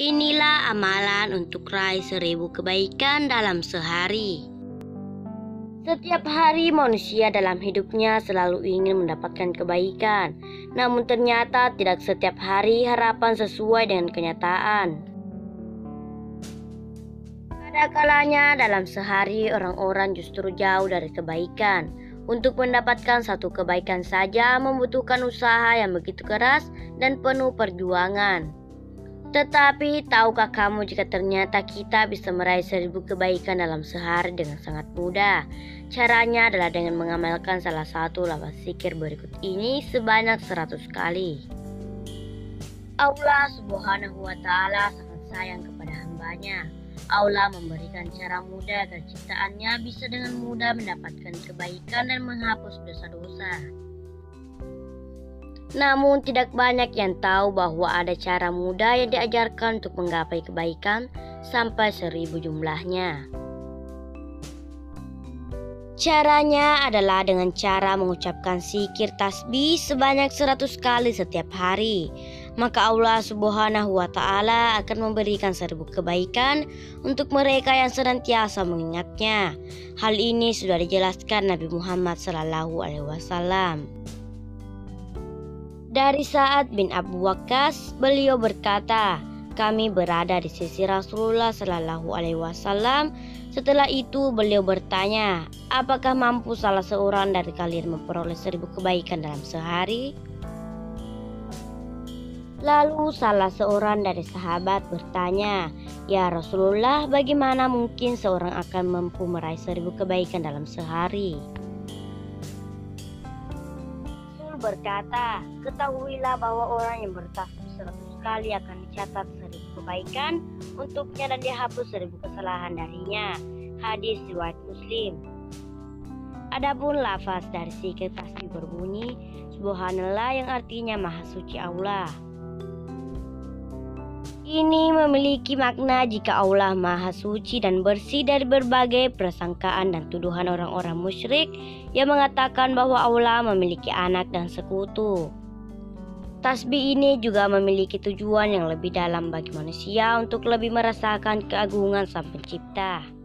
Inilah amalan untuk raih seribu kebaikan dalam sehari. Setiap hari manusia dalam hidupnya selalu ingin mendapatkan kebaikan, namun ternyata tidak setiap hari harapan sesuai dengan kenyataan. Ada kalanya dalam sehari orang-orang justru jauh dari kebaikan. Untuk mendapatkan satu kebaikan saja membutuhkan usaha yang begitu keras dan penuh perjuangan. Tetapi tahukah kamu jika ternyata kita bisa meraih seribu kebaikan dalam sehari dengan sangat mudah? Caranya adalah dengan mengamalkan salah satu lafaz zikir berikut ini sebanyak 100 kali. Allah subhanahu wa ta'ala sangat sayang kepada hambanya. Allah memberikan cara mudah agar ciptaannya bisa dengan mudah mendapatkan kebaikan dan menghapus dosa-dosa. Namun tidak banyak yang tahu bahwa ada cara mudah yang diajarkan untuk menggapai kebaikan sampai seribu jumlahnya. Caranya adalah dengan cara mengucapkan sikir tasbih sebanyak 100 kali setiap hari. Maka Allah subhanahu wa ta'ala akan memberikan seribu kebaikan untuk mereka yang senantiasa mengingatnya. Hal ini sudah dijelaskan Nabi Muhammad Sallallahu Alaihi Wasallam. Dari saat bin Abu Waqqas, beliau berkata, kami berada di sisi Rasulullah Shallallahu Alaihi Wasallam. Setelah itu beliau bertanya, apakah mampu salah seorang dari kalian memperoleh seribu kebaikan dalam sehari? Lalu salah seorang dari sahabat bertanya, Ya Rasulullah, bagaimana mungkin seorang akan mampu meraih seribu kebaikan dalam sehari? Berkata, ketahuilah bahwa orang yang bertasbih seratus kali akan dicatat seribu kebaikan untuknya dan dihapus seribu kesalahan darinya. Hadis riwayat Muslim. Adapun lafaz dari sikir tasbih berbunyi Subhanallah yang artinya Maha Suci Allah. Ini memiliki makna jika Allah Maha Suci dan bersih dari berbagai persangkaan dan tuduhan orang-orang musyrik yang mengatakan bahwa Allah memiliki anak dan sekutu. Tasbih ini juga memiliki tujuan yang lebih dalam bagi manusia untuk lebih merasakan keagungan Sang Pencipta.